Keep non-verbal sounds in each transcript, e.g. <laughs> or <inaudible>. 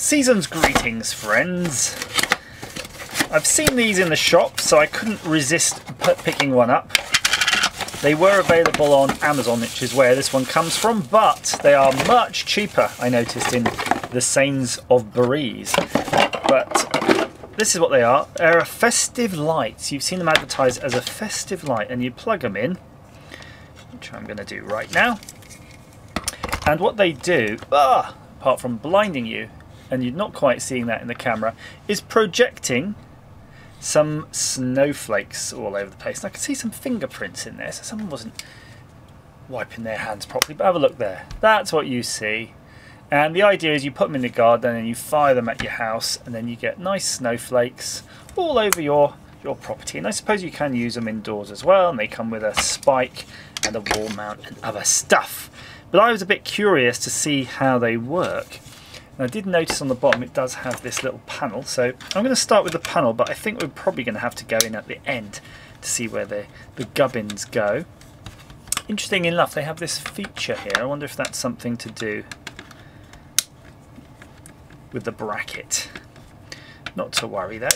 Season's greetings, friends. I've seen these in the shop, so I couldn't resist picking one up. They were available on Amazon, which is where this one comes from, but they are much cheaper, I noticed, in the Saints of Beriz. But this is what they are. They're a festive lights. You've seen them advertised as a festive light, and you plug them in, which I'm going to do right now. And what they do, ah, apart from blinding you, and you're not quite seeing that in the camera, is projecting some snowflakes all over the place. And I can see some fingerprints in there, so someone wasn't wiping their hands properly. But have a look there. That's what you see. And the idea is you put them in the garden and you fire them at your house and then you get nice snowflakes all over your, your property. And I suppose you can use them indoors as well. And they come with a spike and a wall mount and other stuff. But I was a bit curious to see how they work. And I did notice on the bottom it does have this little panel. So I'm going to start with the panel, but I think we're probably going to have to go in at the end to see where the, the gubbins go. Interesting enough, they have this feature here. I wonder if that's something to do with the bracket. Not to worry though.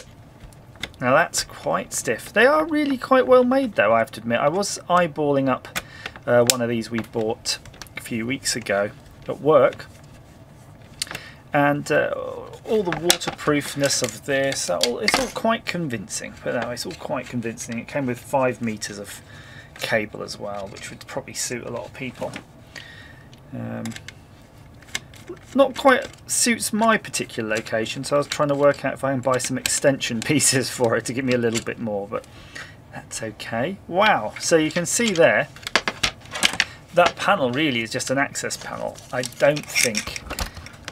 Now that's quite stiff. They are really quite well made though, I have to admit. I was eyeballing up uh, one of these we bought a few weeks ago at work and uh, all the waterproofness of this all, it's all quite convincing. But no it's all quite convincing. It came with five meters of cable as well which would probably suit a lot of people. Um, not quite suits my particular location so I was trying to work out if I can buy some extension <laughs> pieces for it to give me a little bit more but that's okay. Wow so you can see there that panel really is just an access panel. I don't think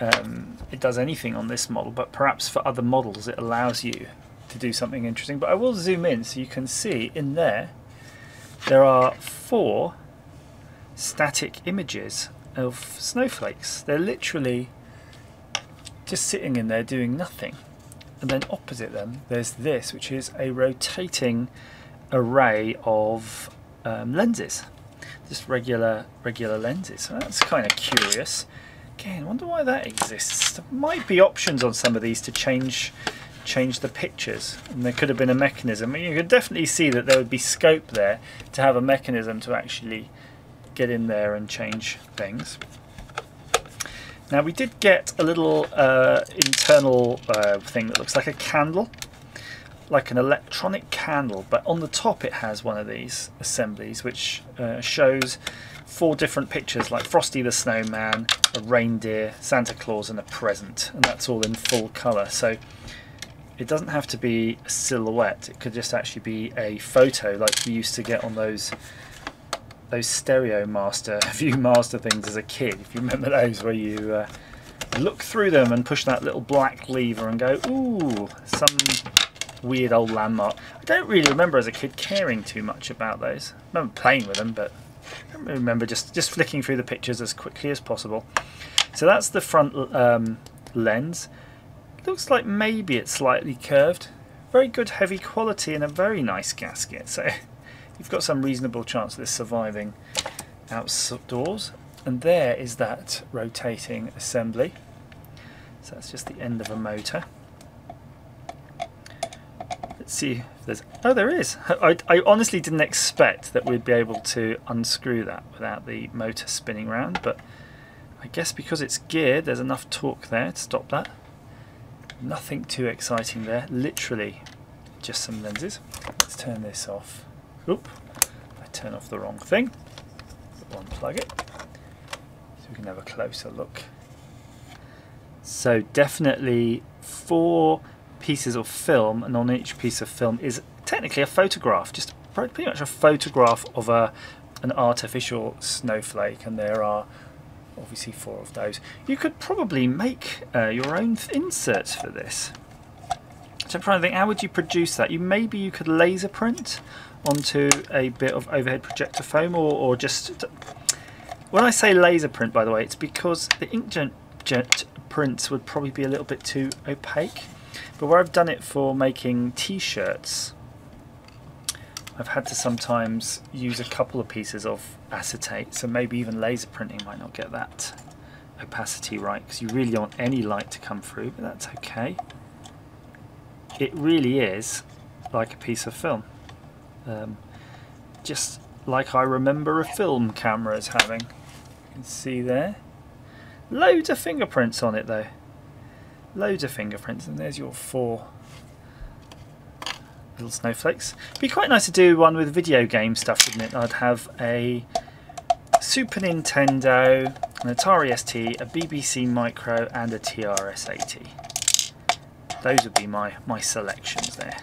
um, it does anything on this model, but perhaps for other models it allows you to do something interesting. But I will zoom in so you can see in there there are four static images of snowflakes. They're literally just sitting in there doing nothing. And then opposite them there's this, which is a rotating array of um, lenses. Just regular regular lenses. So that's kind of curious. Again, I wonder why that exists. There might be options on some of these to change change the pictures and there could have been a mechanism. You could definitely see that there would be scope there to have a mechanism to actually get in there and change things. Now we did get a little uh, internal uh, thing that looks like a candle, like an electronic candle, but on the top it has one of these assemblies which uh, shows four different pictures like Frosty the Snowman, a reindeer, Santa Claus and a present and that's all in full colour. So it doesn't have to be a silhouette it could just actually be a photo like you used to get on those those stereo master <laughs> view master things as a kid if you remember those where you uh, look through them and push that little black lever and go ooh some weird old landmark I don't really remember as a kid caring too much about those I remember playing with them but remember just, just flicking through the pictures as quickly as possible. So that's the front um, lens. Looks like maybe it's slightly curved. Very good heavy quality and a very nice gasket. So <laughs> you've got some reasonable chance of this surviving outdoors. And there is that rotating assembly. So that's just the end of a motor. See if there's... Oh, there is. I, I honestly didn't expect that we'd be able to unscrew that without the motor spinning around, but I guess because it's geared, there's enough torque there to stop that. Nothing too exciting there. Literally just some lenses. Let's turn this off. Oop, I turn off the wrong thing. Unplug it so we can have a closer look. So definitely four pieces of film and on each piece of film is technically a photograph just pretty much a photograph of a an artificial snowflake and there are obviously four of those. You could probably make uh, your own inserts for this. So I'm trying to think how would you produce that? You maybe you could laser print onto a bit of overhead projector foam or, or just when I say laser print by the way it's because the inkjet prints would probably be a little bit too opaque but where I've done it for making t-shirts, I've had to sometimes use a couple of pieces of acetate, so maybe even laser printing might not get that opacity right because you really want any light to come through, but that's okay. It really is like a piece of film. Um, just like I remember a film camera as having. You can see there. Loads of fingerprints on it though. Loads of fingerprints and there's your four little snowflakes. Be quite nice to do one with video game stuff, wouldn't it? I'd have a Super Nintendo, an Atari ST, a BBC Micro and a TRS-80. Those would be my, my selections there.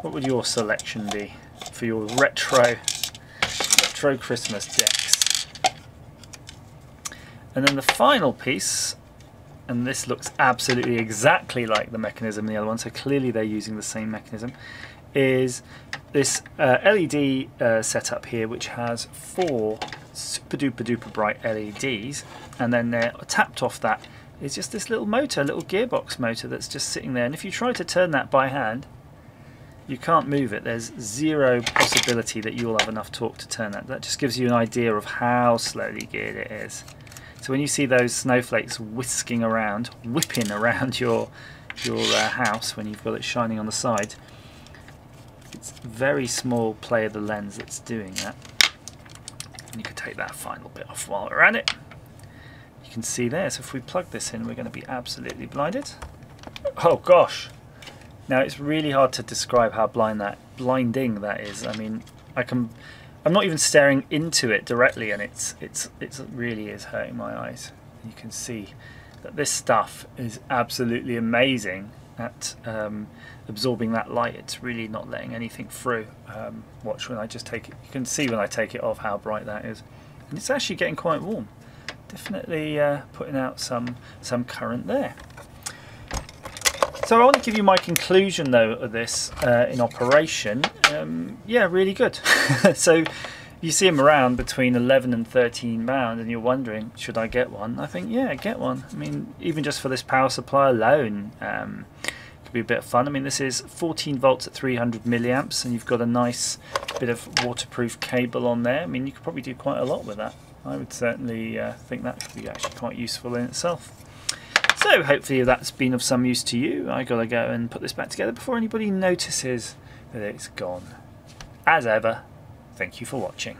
What would your selection be for your retro retro Christmas decks? And then the final piece and this looks absolutely exactly like the mechanism in the other one, so clearly they're using the same mechanism, is this uh, LED uh, setup here which has four super duper duper bright LEDs and then they're tapped off that is just this little motor, little gearbox motor that's just sitting there and if you try to turn that by hand you can't move it. There's zero possibility that you'll have enough torque to turn that. That just gives you an idea of how slowly geared it is. So when you see those snowflakes whisking around, whipping around <laughs> your your uh, house when you've got it shining on the side, it's very small play of the lens that's doing that. And you can take that final bit off while we're at it. You can see there, so if we plug this in, we're going to be absolutely blinded. Oh gosh! Now it's really hard to describe how blind that blinding that is. I mean, I can I'm not even staring into it directly and it's it's it really is hurting my eyes. You can see that this stuff is absolutely amazing at um, absorbing that light. It's really not letting anything through. Um, watch when I just take it. You can see when I take it off how bright that is. And it's actually getting quite warm. Definitely uh, putting out some some current there. So I want to give you my conclusion though of this uh, in operation. Um, yeah, really good. <laughs> so you see them around between 11 and 13 pounds and you're wondering, should I get one? I think, yeah, get one. I mean, even just for this power supply alone, um, could be a bit of fun. I mean, this is 14 volts at 300 milliamps and you've got a nice bit of waterproof cable on there. I mean, you could probably do quite a lot with that. I would certainly uh, think that could be actually quite useful in itself. So hopefully that's been of some use to you. I gotta go and put this back together before anybody notices that it's gone. As ever, thank you for watching.